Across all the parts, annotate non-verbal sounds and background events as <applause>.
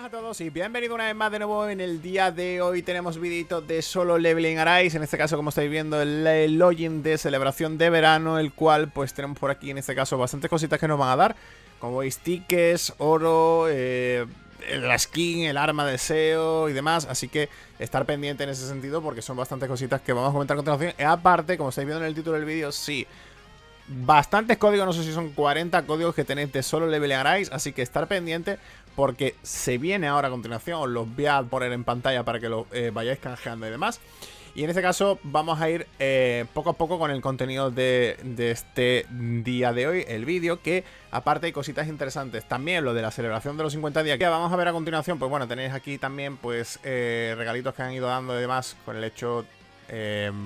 Buenas a todos y bienvenido una vez más de nuevo en el día de hoy. Tenemos videito de solo leveling Arise En este caso como estáis viendo el, login de celebración de verano El cual pues tenemos por aquí en este caso bastantes cositas que nos van a dar Como veis tickets, oro, eh, la skin, el arma de SEO y demás. Así que estar pendiente en ese sentido porque son bastantes cositas que vamos a comentar a continuación. Aparte como estáis viendo en el título del vídeo sí bastantes códigos, no sé si son 40 códigos que tenéis de solo level Arise, así que estar pendiente porque se viene ahora a continuación, os los voy a poner en pantalla para que lo eh, vayáis canjeando y demás. Y en este caso vamos a ir eh, poco a poco con el contenido de, este día de hoy, el vídeo, que aparte hay cositas interesantes. También lo de la celebración de los 50 días, que vamos a ver a continuación, pues bueno, tenéis aquí también pues eh, regalitos que han ido dando y demás con el hecho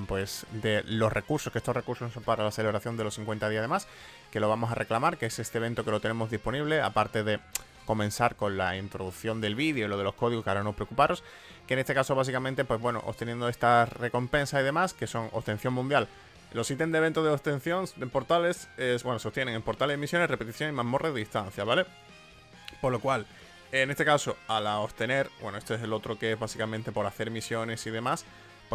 pues de los recursos, que estos recursos son para la celebración de los 50 días de más, que lo vamos a reclamar, que es este evento que lo tenemos disponible, aparte de comenzar con la introducción del vídeo y lo de los códigos, que ahora no preocuparos, que en este caso básicamente, pues bueno, obteniendo estas recompensas y demás, que son obtención mundial. Los ítems de evento de obtención en portales, es, bueno, se obtienen en portales de misiones, repetición y mazmorras de distancia, ¿vale? Por lo cual, en este caso, al obtener, bueno, este es el otro que es básicamente por hacer misiones y demás,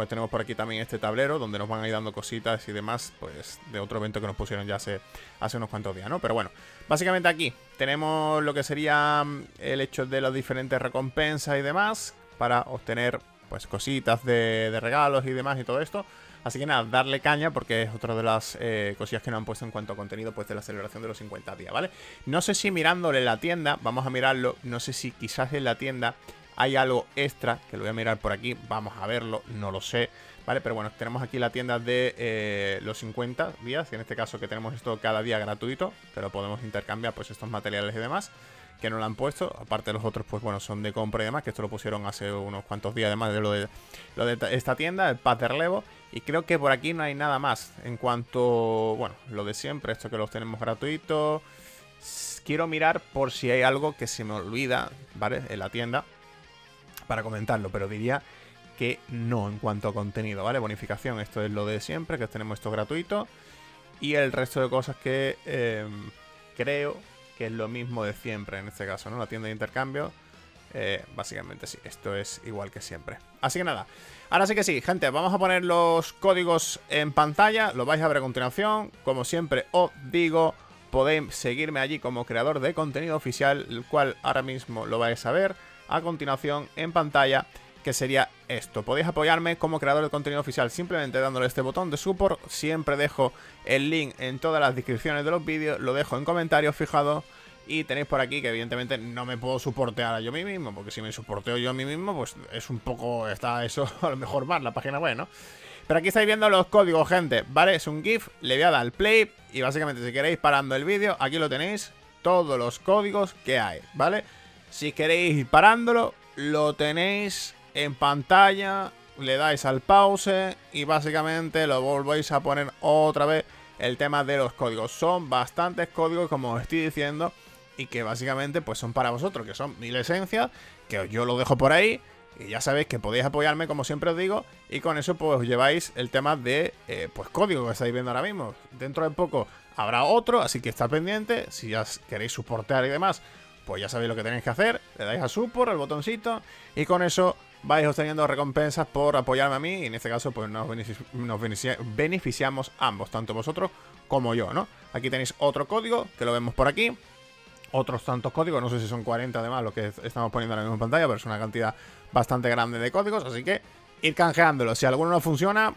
pues tenemos por aquí también este tablero donde nos van a ir dando cositas y demás, pues de otro evento que nos pusieron ya hace, hace unos cuantos días, ¿no? Pero bueno, básicamente aquí tenemos lo que sería mm, el hecho de las diferentes recompensas y demás para obtener pues cositas de, regalos y demás y todo esto. Así que nada, darle caña porque es otra de las eh, cosillas que nos han puesto en cuanto a contenido pues de la celebración de los 50 días, ¿vale? No sé si mirándole la tienda, vamos a mirarlo, no sé si quizás en la tienda hay algo extra, que lo voy a mirar por aquí, vamos a verlo, no lo sé, ¿vale? Pero bueno, tenemos aquí la tienda de eh, los 50 días, y en este caso que tenemos esto cada día gratuito, pero podemos intercambiar pues estos materiales y demás que no lo han puesto. Aparte los otros, pues bueno, son de compra y demás, que esto lo pusieron hace unos cuantos días además de lo de, lo de esta tienda, el pack de relevo. Y creo que por aquí no hay nada más en cuanto, bueno, lo de siempre, esto que los tenemos gratuitos. Quiero mirar por si hay algo que se me olvida, ¿vale? En la tienda para comentarlo, pero diría que no en cuanto a contenido, ¿vale? Bonificación, esto es lo de siempre, que tenemos esto gratuito. Y el resto de cosas que em, creo que es lo mismo de siempre en este caso, ¿no? La tienda de intercambio, eh, básicamente sí, esto es igual que siempre. Así que nada, ahora sí que sí, gente, vamos a poner los códigos en pantalla, lo vais a ver a continuación. Como siempre os digo, podéis seguirme allí como creador de contenido oficial, el cual ahora mismo lo vais a ver a continuación en pantalla que sería esto. Podéis apoyarme como creador de contenido oficial simplemente dándole este botón de support. Siempre dejo el link en todas las descripciones de los vídeos, lo dejo en comentarios fijado. Y tenéis por aquí que evidentemente no me puedo soportear a yo mismo, porque si me soporteo yo a mí mismo, pues es un poco, está eso <laughs> a lo mejor más la página web, ¿no? Pero aquí estáis viendo los códigos, gente, ¿vale? Es un GIF, le voy a dar al play y básicamente si queréis parando el vídeo, aquí lo tenéis, todos los códigos que hay, ¿vale? Si queréis ir parándolo, lo tenéis en pantalla, le dais al pause y básicamente lo volvéis a poner otra vez el tema de los códigos. Son bastantes códigos, como os estoy diciendo, y que básicamente pues son para vosotros, que son mil esencias, que yo lo dejo por ahí. Y ya sabéis que podéis apoyarme, como siempre os digo, y con eso pues lleváis el tema de eh, pues código que estáis viendo ahora mismo. Dentro de poco habrá otro, así que está pendiente. Si ya queréis soportar y demás, pues ya sabéis lo que tenéis que hacer. Le dais a support, al botoncito, y con eso vais obteniendo recompensas por apoyarme a mí. Y en este caso, pues nos, beneficiamos ambos, tanto vosotros como yo, ¿no? Aquí tenéis otro código, que lo vemos por aquí. Otros tantos códigos, no sé si son 40 además lo que estamos poniendo ahora mismo en pantalla, pero es una cantidad bastante grande de códigos, así que ir canjeándolo. Si alguno no funciona,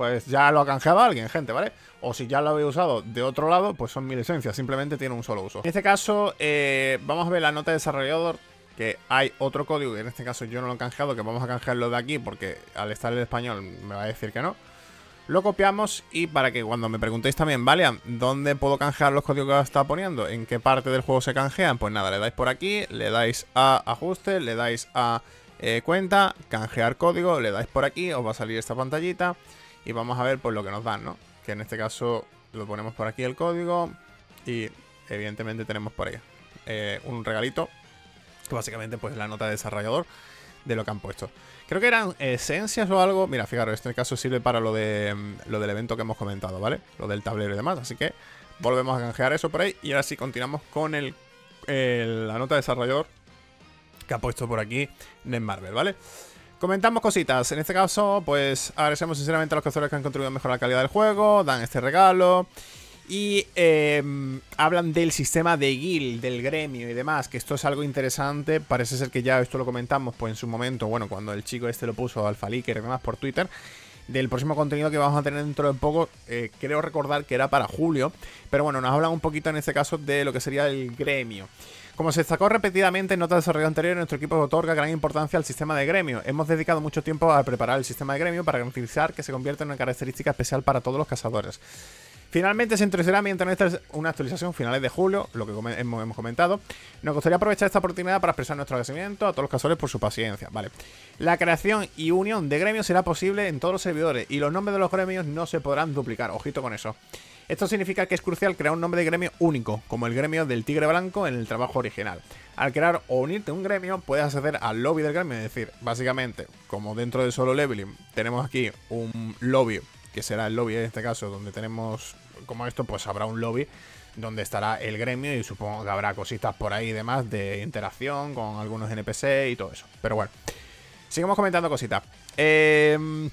pues ya lo ha canjeado alguien, gente, ¿vale? O si ya lo habéis usado de otro lado, pues son mil esencias, simplemente tiene un solo uso. En este caso, eh, vamos a ver la nota de desarrollador, que hay otro código, y en este caso yo no lo he canjeado, que vamos a canjearlo de aquí, porque al estar en español me va a decir que no. Lo copiamos y para que cuando me preguntéis también, vale, ¿dónde puedo canjear los códigos que está poniendo? ¿En qué parte del juego se canjean? Pues nada, le dais por aquí, le dais a ajuste, le dais a eh, cuenta, canjear código, le dais por aquí, os va a salir esta pantallita y vamos a ver pues lo que nos dan, ¿no? Que en este caso lo ponemos por aquí el código y evidentemente tenemos por ahí eh, un regalito que básicamente pues la nota de desarrollador de lo que han puesto. Creo que eran esencias o algo. Mira, fijaros, este caso sirve para lo de lo del evento que hemos comentado, ¿vale? Lo del tablero y demás. Así que volvemos a canjear eso por ahí. Y ahora sí continuamos con el, la nota de desarrollador que ha puesto por aquí Netmarble, ¿vale? Comentamos cositas. En este caso, pues agradecemos sinceramente a los cazadores que han contribuido a mejorar la calidad del juego, dan este regalo. Y em, hablan del sistema de guild, del gremio y demás, que esto es algo interesante. Parece ser que ya esto lo comentamos pues en su momento, bueno, cuando el chico este lo puso, Alfa y demás, por Twitter. Del próximo contenido que vamos a tener dentro de poco, eh, creo recordar que era para julio. Pero bueno, nos hablan un poquito en este caso de lo que sería el gremio. Como se destacó repetidamente en notas de desarrollo anterior, nuestro equipo otorga gran importancia al sistema de gremio. Hemos dedicado mucho tiempo a preparar el sistema de gremio para garantizar que se convierta en una característica especial para todos los cazadores. Finalmente se introducirá mientras una actualización finales de julio, lo que hemos comentado. Nos gustaría aprovechar esta oportunidad para expresar nuestro agradecimiento a todos los cazadores por su paciencia. Vale. La creación y unión de gremios será posible en todos los servidores y los nombres de los gremios no se podrán duplicar. Ojito con eso. Esto significa que es crucial crear un nombre de gremio único, como el gremio del tigre blanco en el trabajo original. Al crear o unirte a un gremio, puedes acceder al lobby del gremio, es decir, básicamente, como dentro de solo leveling tenemos aquí un lobby que será el lobby en este caso, donde tenemos como esto, pues habrá un lobby donde estará el gremio y supongo que habrá cositas por ahí y demás de interacción con algunos NPC y todo eso. Pero bueno, sigamos comentando cositas. Em,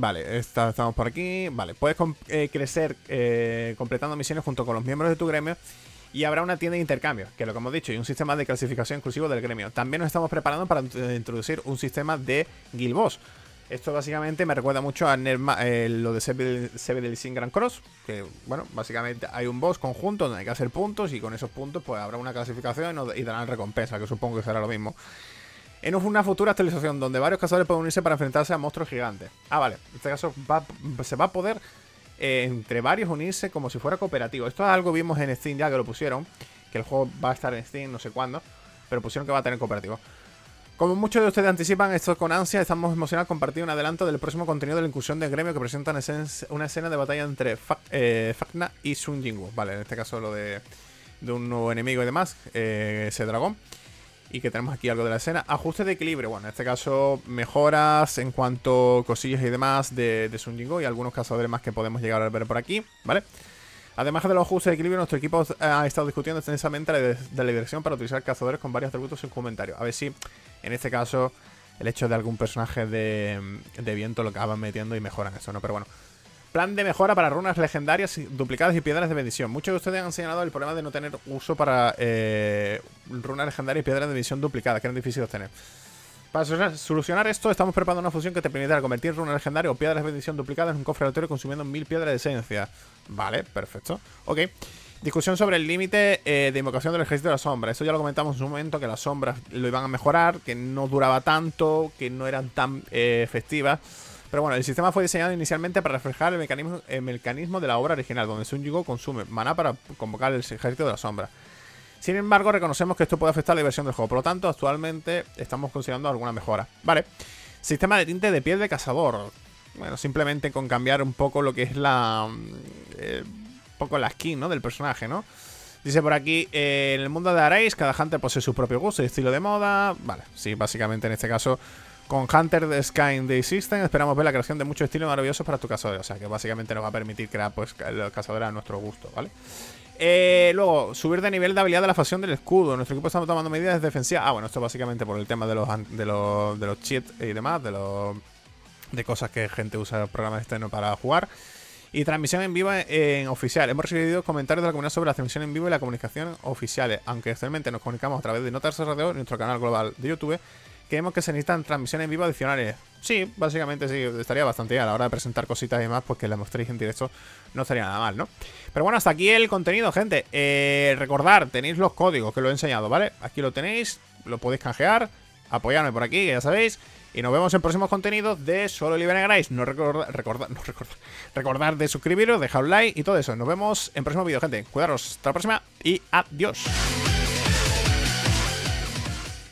vale, estamos por aquí. Vale, puedes eh, crecer eh, completando misiones junto con los miembros de tu gremio. Y habrá una tienda de intercambio, que es lo que hemos dicho, y un sistema de clasificación exclusivo del gremio. También nos estamos preparando para introducir un sistema de Guild Boss esto básicamente me recuerda mucho a eh, lo de Seve del Sin Grand Cross. Que, bueno, básicamente hay un boss conjunto donde hay que hacer puntos y con esos puntos pues habrá una clasificación y darán recompensa, que supongo que será lo mismo. En una futura actualización donde varios cazadores pueden unirse para enfrentarse a monstruos gigantes. Ah, vale. En este caso se va a poder eh, entre varios unirse como si fuera cooperativo. Esto es algo vimos en Steam ya que lo pusieron. Que el juego va a estar en Steam no sé cuándo. Pero pusieron que va a tener cooperativo. Como muchos de ustedes anticipan esto con ansia, estamos emocionados de compartir un adelanto del próximo contenido de la incursión del gremio que presenta una escena de batalla entre eh, Fakna y Sun Jingu. Vale, en este caso lo de, un nuevo enemigo y demás, eh, ese dragón. Y que tenemos aquí algo de la escena. Ajuste de equilibrio. Bueno, en este caso mejoras en cuanto cosillas y demás de, de Sun Jingu y algunos cazadores más que podemos llegar a ver por aquí, ¿vale? Además de los ajustes de equilibrio, nuestro equipo ha estado discutiendo extensamente de, la dirección para utilizar cazadores con varios atributos en comentario. A ver si en este caso, el hecho de algún personaje de, viento lo acaban metiendo y mejoran eso, ¿no? Pero bueno. Plan de mejora para runas legendarias duplicadas y piedras de bendición. Muchos de ustedes han señalado el problema de no tener uso para eh, runas legendarias y piedras de bendición duplicadas, que eran difíciles de obtener. Para solucionar esto, estamos preparando una función que te permitirá convertir runas legendarias o piedras de bendición duplicadas en un cofre aleatorio consumiendo mil piedras de esencia. Vale, perfecto. Ok. Discusión sobre el límite eh, de invocación del ejército de la sombra. Eso ya lo comentamos en un momento, que las sombras lo iban a mejorar, que no duraba tanto, que no eran tan eh, efectivas. Pero bueno, el sistema fue diseñado inicialmente para reflejar el mecanismo, el mecanismo de la obra original, donde Sun Yugo consume maná para convocar el ejército de la sombra. Sin embargo, reconocemos que esto puede afectar la diversión del juego, por lo tanto, actualmente estamos considerando alguna mejora. Vale, sistema de tinte de piel de cazador. Bueno, simplemente con cambiar un poco lo que es la... Eh, poco la skin, ¿no? Del personaje, ¿no? Dice por aquí, eh, en el mundo de Arais, cada Hunter posee su propio gusto y estilo de moda. Vale, sí, básicamente en este caso, con Hunter de Sky Day System esperamos ver la creación de muchos estilos maravillosos para tu cazador. O sea, que básicamente nos va a permitir crear pues el cazador a nuestro gusto, ¿vale? Eh, luego, subir de nivel de habilidad de la facción del escudo. Nuestro equipo está tomando medidas defensivas. Ah, bueno, esto básicamente por el tema de los, de los, los cheats y demás, de los de cosas que gente usa programas externos para jugar. Y transmisión en vivo en, oficial. Hemos recibido comentarios de la comunidad sobre la transmisión en vivo y la comunicación oficiales. Aunque actualmente nos comunicamos a través de Notas Radio, en nuestro canal global de YouTube, creemos que se necesitan transmisiones en vivo adicionales. Sí, básicamente sí, estaría bastante bien a la hora de presentar cositas y demás, pues que la mostréis en directo no estaría nada mal, ¿no? Pero bueno, hasta aquí el contenido, gente. Eh, recordar, tenéis los códigos que lo he enseñado, ¿vale? Aquí lo tenéis, lo podéis canjear, apoyarme por aquí, que ya sabéis. Y nos vemos en próximos contenidos de Solo Libre No recordar, recordar, no recordar, recordar de suscribiros, dejar un like y todo eso. Nos vemos en próximo vídeo, gente. Cuidaros. Hasta la próxima y adiós.